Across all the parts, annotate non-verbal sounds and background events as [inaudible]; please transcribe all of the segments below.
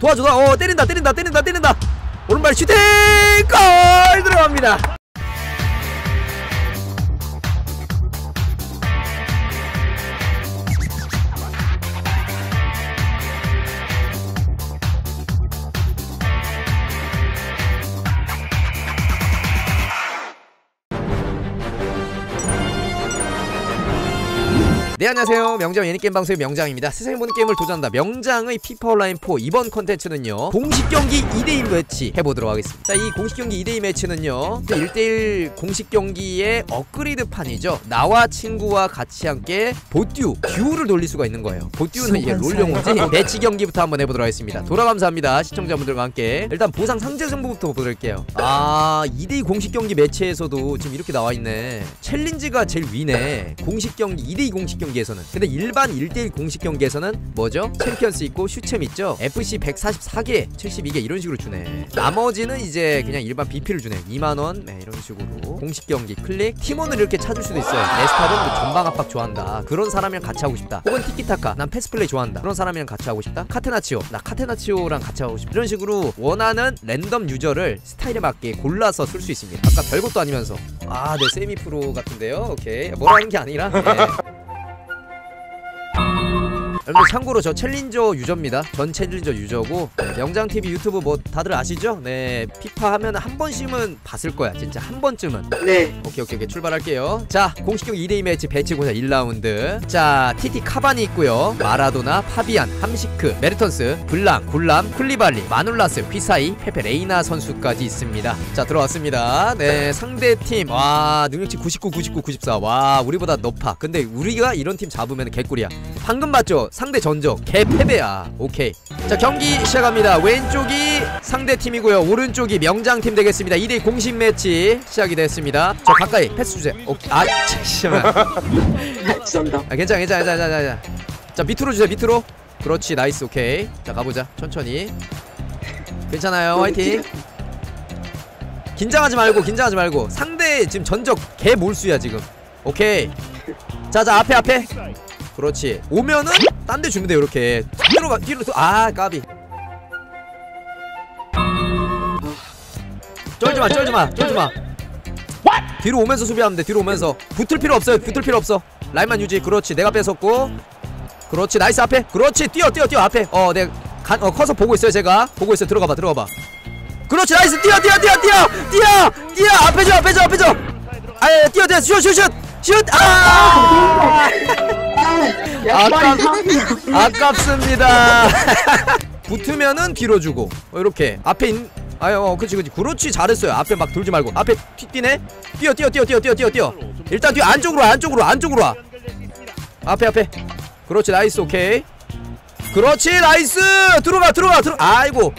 도와줘 도와 어 때린다 때린다 때린다 때린다. 오른발 슈팅! 골! 들어갑니다 네 안녕하세요. 명장 예능게임 방송의 명장입니다. 세상의 모든 게임을 도전한다. 명장의 피파 온라인 4 이번 컨텐츠는요 공식 경기 2대2 매치 해보도록 하겠습니다. 자 이 공식 경기 2대2 매치는요 1대1 공식 경기의 업그레이드 판이죠. 나와 친구와 같이 함께 보듀 듀오를 돌릴 수가 있는 거예요. 봇듀는 이게 롤용어지? 매치 경기부터 한번 해보도록 하겠습니다. 돌아 감사합니다 시청자분들과 함께. 일단 보상 상세 정보부터 보도록할게요. 아 2대2 공식 경기 매치에서도 지금 이렇게 나와있네. 챌린지가 제일 위네. 공식 경기 2대2 공식 경기 에서는. 근데 일반 1대1 공식 경기에서는 뭐죠? 챔피언스 있고 슈챔 있죠? FC 144개 72개 이런 식으로 주네. 나머지는 이제 그냥 일반 BP를 주네. 2만원 네, 이런 식으로. 공식 경기 클릭. 팀원을 이렇게 찾을 수도 있어요. 네스타는 전방 압박 좋아한다. 그런 사람이랑 같이 하고 싶다. 혹은 티키타카. 난 패스플레이 좋아한다. 그런 사람이랑 같이 하고 싶다. 카테나치오. 나 카테나치오랑 같이 하고 싶다. 이런 식으로 원하는 랜덤 유저를 스타일에 맞게 골라서 쓸 수 있습니다. 아까 별것도 아니면서. 아네 세미 프로 같은데요? 오케이. 뭐라는 게 아니라. 네. 여러분들 참고로 저 챌린저 유저입니다. 전 챌린저 유저고 네, 명장TV 유튜브 뭐 다들 아시죠? 네 피파 하면 한 번씩은 봤을 거야. 진짜 한 번쯤은. 네. 오케이 오케이 오케이. 출발할게요. 자 공식경 2대2 매치 배치 고사 1라운드. 자 TT 카바니 있고요. 마라도나 파비안 함시크 메르턴스 블랑 굴람 쿨리발리 마눌라스 휘사이 페페 레이나 선수까지 있습니다. 자 들어왔습니다. 네 상대팀. 와 능력치 99 99 94 와 우리보다 높아. 근데 우리가 이런 팀 잡으면 개꿀이야. 방금 봤죠 상대 전적 개 패배야. 오케이. 자 경기 시작합니다. 왼쪽이 상대팀이고요. 오른쪽이 명장팀 되겠습니다. 2대2 공식 매치 시작이 됐습니다. 저 가까이 패스 주세요. 오케이. 아 잠시만. 죄송합니다. 아 괜찮아 괜찮아 괜찮아 괜찮아. 자 밑으로 주세요 밑으로. 그렇지 nice. 오케이. 자 가보자. 천천히. 괜찮아요. 화이팅. 긴장하지 말고 긴장하지 말고. 상대 지금 전적 개 몰수야 지금. 오케이. 자자 앞에 앞에. 그렇지. 오면은 딴 데 주면 돼 이렇게. 뒤로 가 뒤로 도- 아 까비. 쫄지마 쫄지마 쫄지마. 뒤로 오면서 수비하면 돼 뒤로 오면서. 붙을 필요 없어요 붙을 필요 없어. 라인만 유지 그렇지. 내가 뺏었고. 그렇지 nice 앞에. 그렇지 뛰어 뛰어 뛰어 앞에. 어 내가 간, 어, 커서 보고 있어요 제가. 보고 있어요 들어가봐 들어가봐. 그렇지 nice. 뛰어 뛰어 뛰어 뛰어. 뛰어 뛰어. 앞에 줘 앞에 줘 앞에 줘. 아예 뛰어 뛰어. 슛슛슛슛아 상이야. 아깝습니다. [laughs] 붙으면은 뒤로 주고. 어, 이렇게. 앞에 있 아유 어 그치 그치. 그렇지 잘했어요. 앞에 막 돌지 말고. 앞에 튀, 뛰네? 뛰어 뛰어 뛰어 뛰어 뛰어 뛰어 뛰어. 일단 뛰어. 안쪽으로 와, 안쪽으로 와, 안쪽으로 와. 앞에 앞에. 그렇지 nice 오케이. 그렇지 nice! 들어가 들어가 들어 아이고.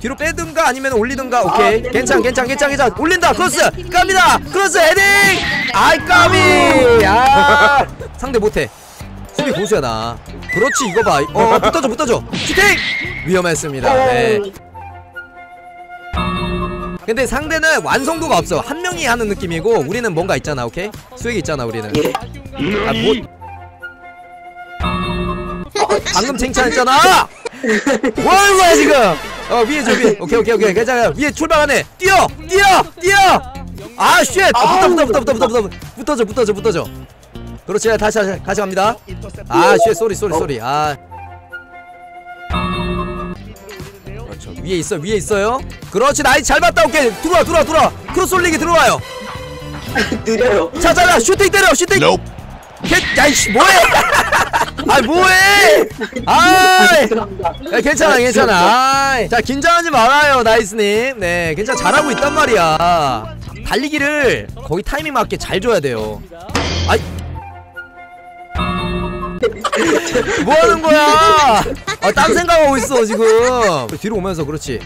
뒤로 빼든가 아니면 올리든가 오케이. 괜찮 괜찮 괜찮 괜찮. 올린다 크로스. 갑니다. 크로스 헤딩! 아이 까비! 아. 상대 못해 수비 고수야 나. 그렇지 이거 봐 어 붙어줘 붙어줘. 슈팅! 위험했습니다. 네. 근데 상대는 완성도가 없어. 한 명이 하는 느낌이고 우리는 뭔가 있잖아 오케이? 수익 있잖아 우리는. 예. 아뭐. 방금 칭찬했잖아! 뭐 하는 거야 지금? 어 위에 저 위에. 오케이 오케이 오케이. 괜찮아요 위에 출발하네 뛰어! 뛰어! 뛰어! 아 shit! 아, 붙어 붙어 붙어 붙어 붙어. 붙어줘 붙어줘 붙어줘 그렇지. 다시 다시 다시 갑니다. 아 shit sorry sorry sorry. 아. 그렇죠. 위에 있어 위에 있어요. 그렇지. nice 잘 봤다. 오케이. 들어와 들어와 들어와. 크로스 올리기 들어와요. [laughs] 느려요. 자자자. 슈팅 때려 슈팅. 개 야이씨 뭐해? [laughs] 아 뭐해? 아 죄송합니다. 야, 괜찮아 괜찮아. 아이, 자 긴장하지 말아요 나이스님. 네 괜찮아. 잘하고 있단 말이야. 달리기를 거기 타이밍 맞게 잘 줘야 돼요. 아이 뭐 하는 거야? 아, 딴 생각하고 있어 지금. 뒤로 오면서 그렇지.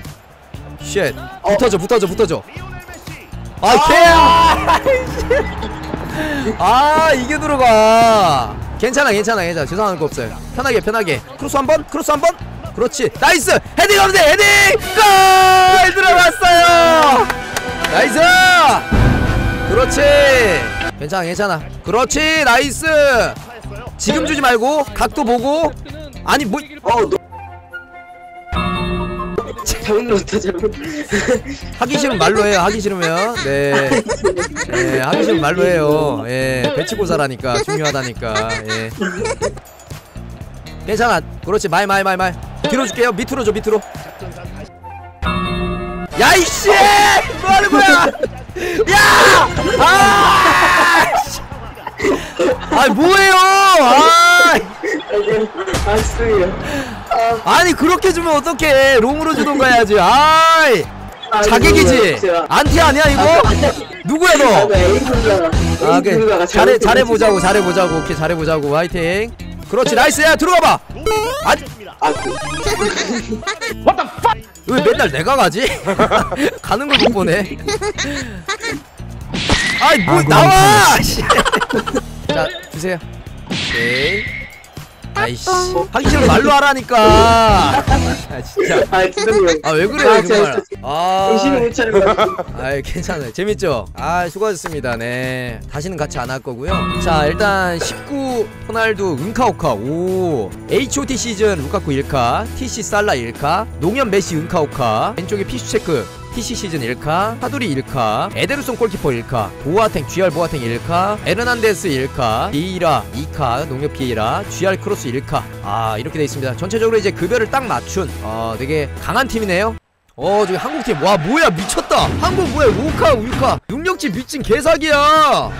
shit 붙어줘 붙어줘 붙어져 아 개야! 아 이게 들어가. 괜찮아 괜찮아 괜찮아. 죄송한 거 없어요. 편하게 편하게. 크로스 한 번 크로스 한 번. 그렇지. nice! 헤딩 하면 돼 헤딩! 골! 들어갔어요! nice! 그렇지. 괜찮아 괜찮아. 그렇지 nice 지금 주지 말고 각도 보고 아니 뭐 어, 너, 잘못 넣었다 잘못 하기 싫으면 말로 해요. 하기 싫으면 네, 네 하기 싫으면 말로 해요. 예, 배치고사라니까 중요하다니까. 예. 괜찮아. 그렇지. 말 말 말 말. 뒤로 줄게요. 밑으로 줘 밑으로. 야 이씨! 뭐 하는 거야? 야! 아! [laughs] 씨. 아 뭐예요? 아! 아 죄송해요 아니 그렇게 주면 어떡해? 롱으로 주던가 해야지. 아이! 아, 자객이지? 안티 아니야 이거? 누구야 너? 아, 오케이. 누나가 잘해 잘해 보자고 잘해 보자고 오케이 잘해 보자고 화이팅. 그렇지 나이스야 들어가 봐. 아, 아 그- 왜 맨날 내가 가지? [laughs] 가는 걸 못 보네. [laughs] 아이 뭐 나와! 씨. [laughs] 자 주세요. 오케이. 아이씨 하기 싫으면 말로 하라니까. 아 진짜. 아 죄송해요 아왜 그래요 아, 제가 정말. 아. 정신을 못 차려가지고 아이 괜찮아요 재밌죠? 아 수고하셨습니다 네 다시는 같이 안 할 거고요 자 일단 19 호날두 은카오카 오 HOT 시즌 루카쿠 1카 TC 살라 1카 농협 메시 은카오카 왼쪽에 피슈체크 TC 시즌 1카 하두리 1카 에데르송 골키퍼 1카 보아탱 GR 보아탱 1카 에르난데스 1카 비이라 2카 농협 비이라 GR 크로스 1카. 아 이렇게 돼 있습니다. 전체적으로 이제 급여를 딱 맞춘 어 되게 강한 팀이네요. 어 저기 한국팀. 와 뭐야 미쳤다. 한국 뭐야 우카 울카. 능력치 미친 개사기야.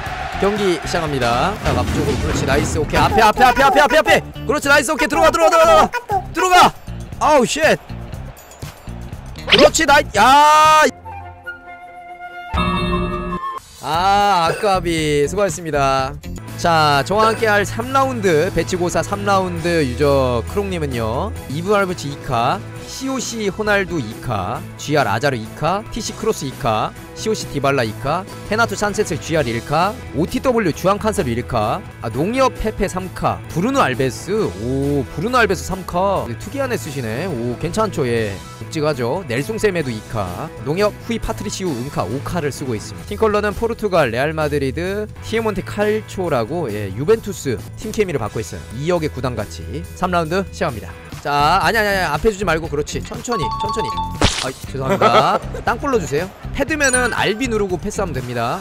경기 시작합니다. 자 앞쪽으로. 그렇지 nice. 오케이. 앞에 앞에 앞에 앞에 앞에 앞에. 그렇지 nice. 오케이. 들어가 들어가 들어가. 들어가. 아우 shit 그렇지 나이 야 아, 아까비 수고하셨습니다. 자, 저와 함께 할 3라운드 배치고사 3라운드 유저 크롱님은요. 이브 할브치 2카, COC 호날두 2카, GR 아자르 2카, TC 크로스 2카, COC 디발라 2카, 헤나투 산체스 GR 1카, OTW 주앙 칸셀 1카, 아, 농협 페페 3카, 브루노 알베스, 오, 브루노 알베스 3카, 특이한 애 쓰시네. 오, 괜찮죠, 예. 묵직하죠. 넬송 세메도 2카, 농협 후이 파트리시우 은카 5카를 쓰고 있습니다. 팀 컬러는 포르투갈, 레알 마드리드, 피에몬테 칼초라고 예, 유벤투스 팀 케미를 받고 있어요. 2억의 구단 가치. 3라운드 시작합니다. 자, 아니 아니 아니 앞에 주지 말고 그렇지. 천천히, 천천히. 아, 죄송합니다. [laughs] 땅볼로 주세요. 헤드면은 RB 누르고 패스하면 됩니다.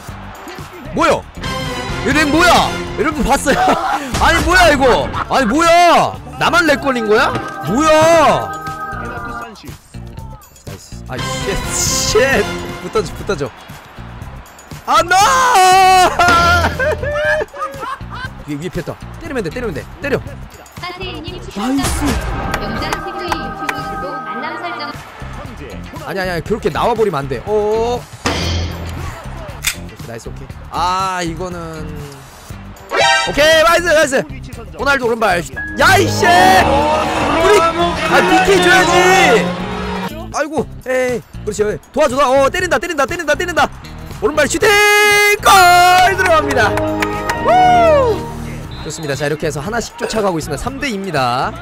뭐요? 이거 뭐야? 여러분 봤어요? [laughs] 아니 뭐야 이거? 아니 뭐야? 나만 lag 걸린 거야? 뭐야? 아, 쉣, 쉣. 붙어줘, 붙어줘. 아, 나! [laughs] 위에, 위에 비었다. 때리면 돼, 때리면 돼. 때려. 사세이님 축하드립니다. 명장 TV의 유튜브 구독 알람 설정 아니, 아니, 아니, 그렇게 나와버리면 안 돼. 어 오케이, nice, 오케이. 아, 이거는. 오케이, nice, nice. 호날두 오른발. 야, 이씨! 우리, 아, PK 줘야지! 아이고, 에이, 그렇지. 도와줘, 도와. 어, 때린다, 때린다, 때린다, 때린다. 오른발 슈팅! 골! 좋습니다. 자, 이렇게 해서 하나씩 쫓아가고 있습니다. 3대2입니다.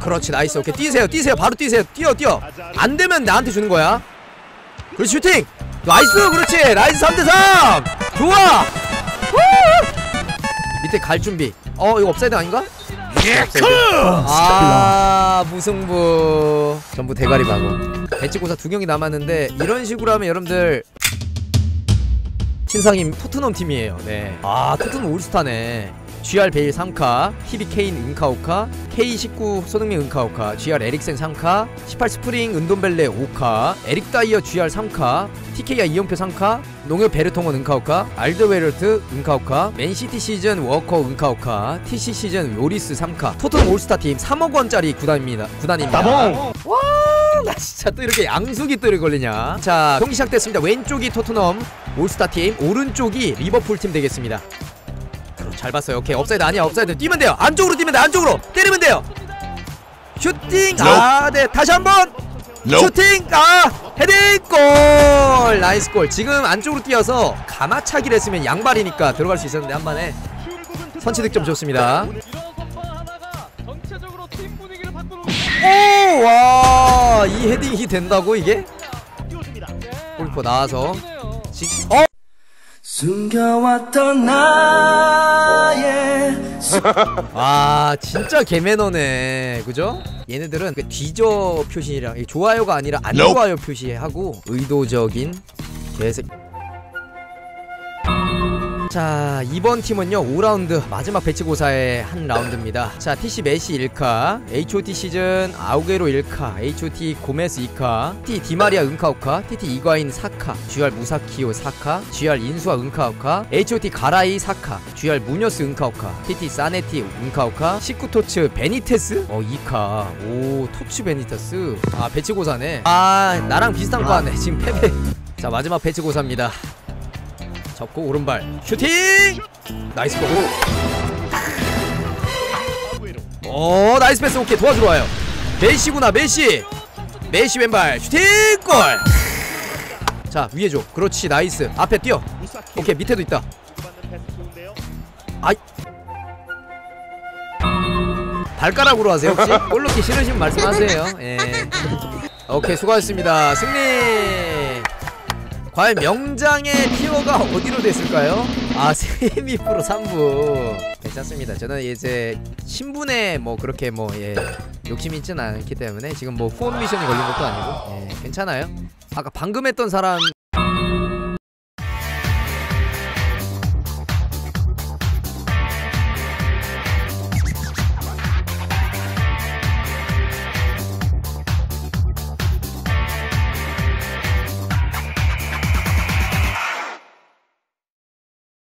그렇지, nice. 오케이. 뛰세요, 뛰세요. 바로 뛰세요. 뛰어, 뛰어. 안 되면 나한테 주는 거야. 그렇지, 슈팅! nice! 그렇지! nice 3대3! 좋아! 우! 밑에 갈 준비. 어, 이거 업사이드 아닌가? 업사이드. 아 무승부 전부 대가리 박고 배치고사 두 경기 남았는데 이런 식으로 하면 여러분들 신상임 토트넘 팀이에요 네 아 토트넘 올스타네 GR 베일 3카, 히비 케인 은카오카, K19 손흥민 은카오카, GR 에릭센 3카, 18 스프링 은돈벨레 5카, 에릭 다이어 GR 3카, TKI 이영표 3카, 농협 베르통원 은카오카, 알드웨르트 은카오카, 맨시티 시즌 워커 은카오카, TC 시즌 요리스 3카, 토트넘 올스타 팀 3억 원짜리 구단입니다. 구단입니다. 와, 나 진짜 또 이렇게 양수기 또 걸리냐? 자, 경기 시작됐습니다. 왼쪽이 토트넘 올스타 팀, 오른쪽이 리버풀 팀 되겠습니다. 잘 봤어요. 오케이. 업사이드 아니야. 업사이드. 뛰면 돼요. 안쪽으로 뛰면 돼. 안쪽으로. 때리면 돼요. 슈팅. 아, 네. 다시 한번. 슈팅. 아, 헤딩 골. nice 골. 지금 안쪽으로 뛰어서 감아차기를 했으면 양발이니까 들어갈 수 있었는데 한 번에 선취 득점 좋습니다. 전체적으로 팀 분위기를 바꾸는 오, 와. 이 헤딩이 된다고 이게? 골키퍼 나와서 직 어? 숨겨왔던 나의 [laughs] 아 진짜 개매너네. 그죠? 얘네들은 그 뒤져 표시랑 이 좋아요가 아니라 안 좋아요 표시하고 의도적인 개색 자 이번 팀은요 5라운드 마지막 배치고사의 한 라운드입니다. 자 TC 메시 1카 HOT 시즌 아우게로 1카 HOT 고메스 2카 TT 디마리아 은카우카 TT 이과인 4카 GR 무사키오 4카 GR 인수아 은카우카 HOT 가라이 4카 GR 무녀스 은카우카 TT 사네티 은카우카 시쿠토츠 베니테스? 어 2카. 오 TOTS 베니테스? 아 배치고사네. 아 나랑 비슷한 거 하네. 지금 패배. 자 마지막 배치고사입니다 접고 오른발 슈팅! nice 골 nice 패스. 오케이. 도와주러 와요. 메시구나 메시. 메시 왼발 슈팅 골 자 위에 줘. 그렇지. nice. 앞에 뛰어. 오케이. 밑에도 있다. 아이. 발가락으로 하세요 혹시? 골 넣기 싫으시면 말씀하세요. 예. 오케이. 수고하셨습니다. 승리 과연 명장의 티어가 어디로 됐을까요? 아 [laughs] 세미 프로 3부. 괜찮습니다. 저는 이제 신분에 뭐 그렇게 뭐 예 욕심 있진 않기 때문에 지금 뭐 후원 미션이 걸린 것도 아니고 예 괜찮아요. 아까 방금 했던 사람